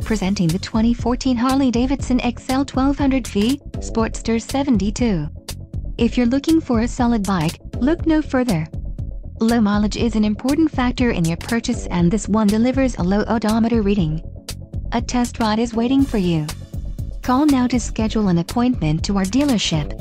Presenting the 2014 Harley-Davidson XL 1200V Sportster 72. If you're looking for a solid bike, look no further. Low mileage is an important factor in your purchase and this one delivers a low odometer reading. A test ride is waiting for you. Call now to schedule an appointment to our dealership.